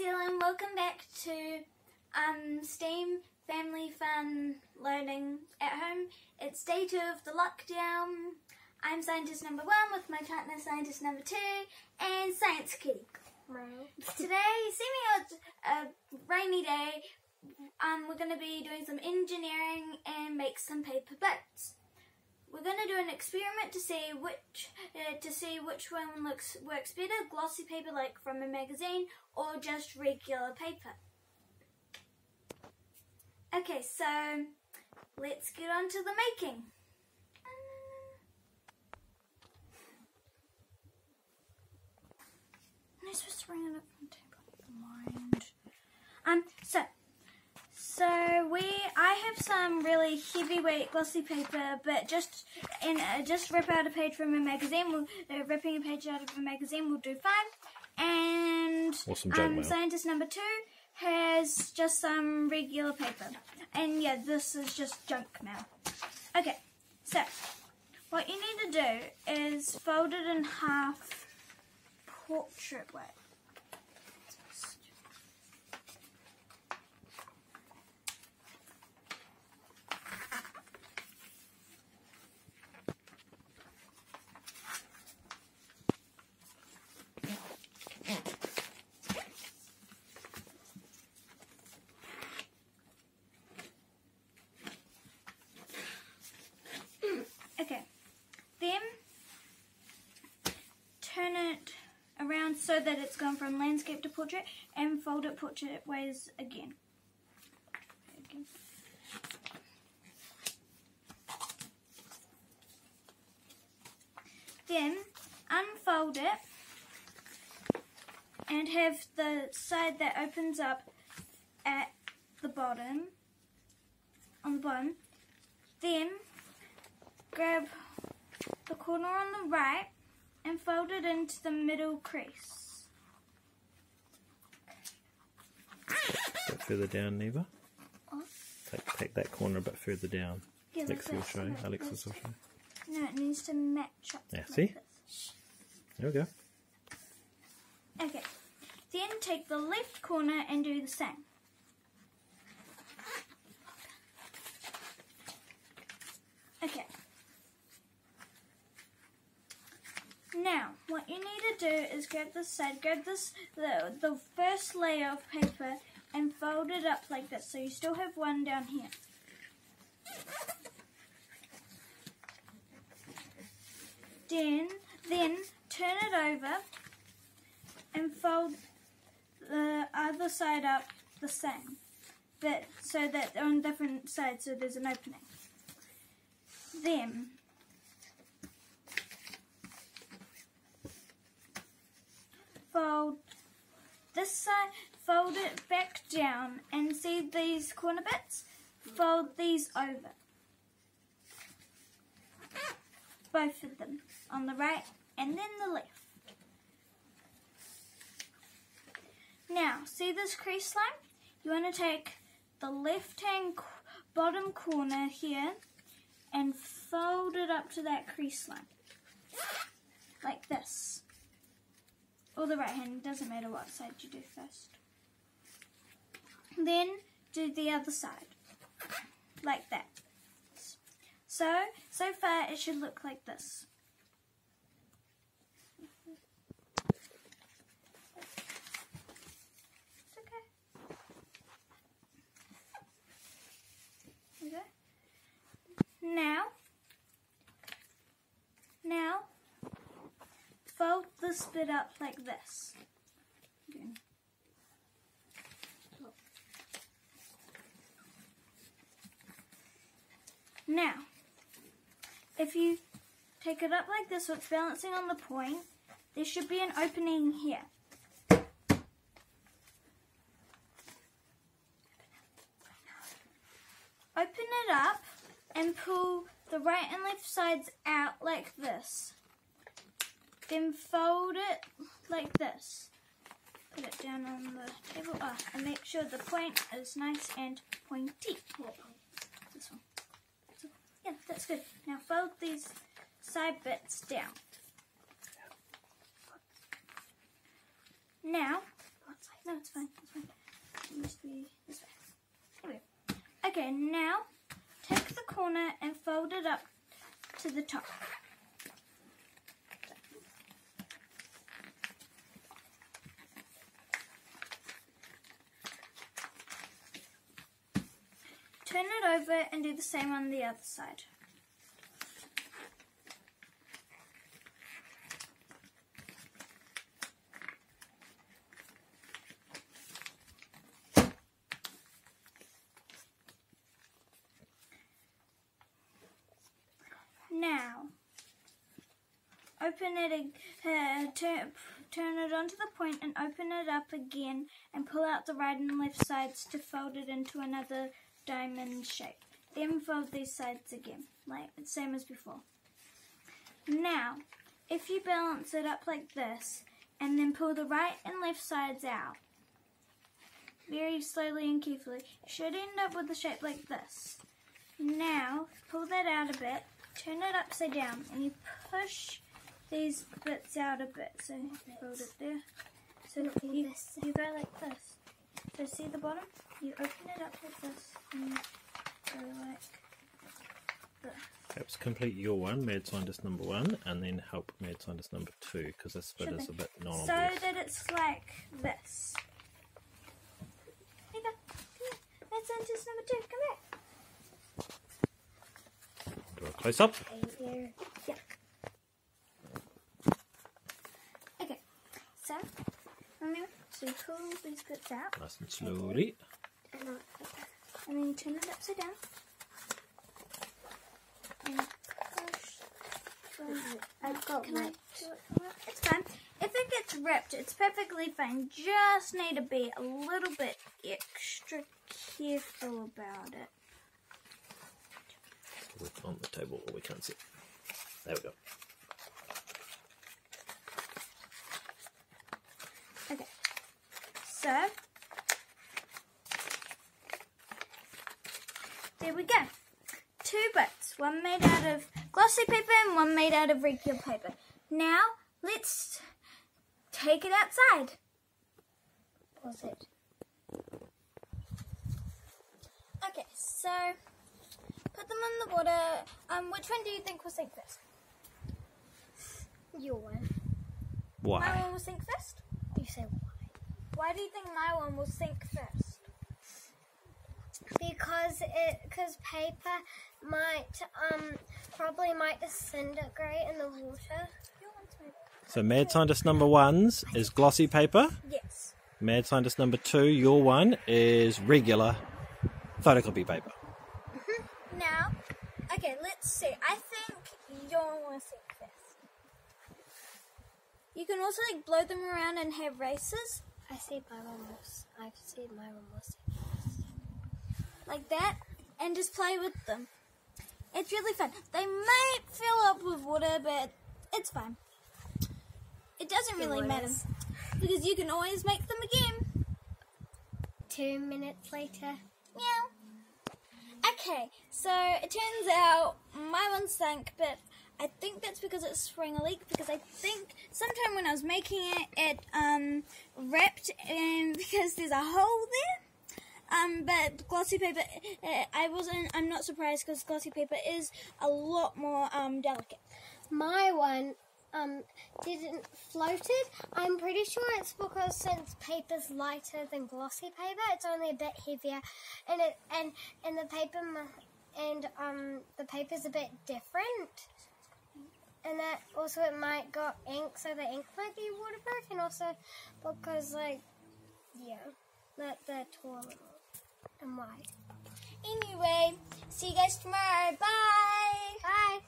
Zealand, welcome back to um, STEAM Family Fun Learning at Home. It's day two of the lockdown. I'm scientist number one with my partner scientist number two and Science Kitty. Today, seeming a, a rainy day, um, we're going to be doing some engineering and make some paper boats. We're going to do an experiment to see which uh, to see which one looks works better, glossy paper like from a magazine or just regular paper. Okay, so let's get on to the making. I'm supposed to bring it up from the table? Mind. Um, so we, I have some really heavyweight glossy paper, but just in uh, just rip out a page from a magazine. We'll, uh, ripping a page out of a magazine will do fine. And Awesome um, mail. scientist number two has just some regular paper, and yeah, this is just junk mail. Okay, so what you need to do is fold it in half, portrait way. Okay, then turn it around so that it's gone from landscape to portrait and fold it portrait ways again. Again. Then unfold it and have the side that opens up at the bottom on the bottom. Then grab the corner on the right and fold it into the middle crease. A bit further down, Neva. What? Take, take that corner a bit further down. Yeah, Alexia will show Alexis will show you. No, it needs to match up. Yeah, like see? this. There we go. Okay. Then take the left corner and do the same. Okay. Now, what you need to do is grab this side, grab this the the first layer of paper and fold it up like this. So you still have one down here. Then, then turn it over and fold the other side up the same. That so that they're on different sides, so there's an opening. Then fold this side, fold it back down, and see these corner bits. Fold these over. Both of them on the right and then the left. Now, see this crease line? You want to take the left hand bottom corner here and fold it up to that crease line. Like this. Or the right hand, it doesn't matter what side you do first. Then do the other side. Like that. So, so far it should look like this. Okay. Okay. Now, fold this bit up like this. Now, if you take it up like this so it's balancing on the point, there should be an opening here. Open it up and pull the right and left sides out like this. Then fold it like this. Put it down on the table ah, and make sure the point is nice and pointy. This one. So, yeah, that's good. Now fold these side bits down. Now, No, it's fine. It's fine. It must be this way. Here we go. Okay, now take the corner and fold it up to the top. Turn it over and do the same on the other side. Now, open it, uh, turn, turn it onto the point and open it up again and pull out the right and left sides to fold it into another diamond shape. Then fold these sides again, like same as before. Now, if you balance it up like this and then pull the right and left sides out, very slowly and carefully, you should end up with a shape like this. Now, pull that out a bit, turn it upside down, and you push these bits out a bit. So fold it there. So you, you go like this. So see the bottom? You open it up like this, and you go like this. Perhaps complete your one, mad scientist number one, and then help mad scientist number two, because this bit Should is a bit So non-obvious. that it's like this. Here you go. Come here. That's scientist number two. Come here. Do a close up. Yeah. Okay. So, remember to pull these bits out, Nice and slowly. and then you turn it upside down. And push. I've got Can I ripped. do it? It's fine. If it gets ripped, it's perfectly fine. Just need to be a little bit extra careful about it. It's on the table, or we can't see. it. There we go. Okay. So, there we go. Two bits. One made out of glossy paper and one made out of regular paper. Now, let's take it outside. Was it? Okay, so put them in the water. Um, which one do you think will sink first? Your one. My Why? one will sink first. You say why? Do you think my one will sink first? Because it, because paper might, um, probably might disintegrate in the water. Your one's made. So mad scientist number one's is glossy paper. Yes. Mad scientist number two, your one is regular photocopy paper. Now, okay, let's see. I think your one will sink first. You can also like blow them around and have races I see my one was. I've seen my one like that, and just play with them. It's really fun. They might fill up with water, but it's fine. It doesn't really matter because you can always make them again. Two minutes later. Meow. Okay, so it turns out my one sank, but I think that's because it's sprang a leak. Because I think sometime when I was making it, it um ripped, and because there's a hole there. Um, but glossy paper, uh, I wasn't. I'm not surprised because glossy paper is a lot more um delicate. My one um didn't floated. I'm pretty sure it's because since paper's lighter than glossy paper, it's only a bit heavier, and it and and the paper and um the paper's a bit different. And that also it might got ink, so the ink might be waterproof, and also because like yeah, that they're tall and wide. Anyway, see you guys tomorrow. Bye.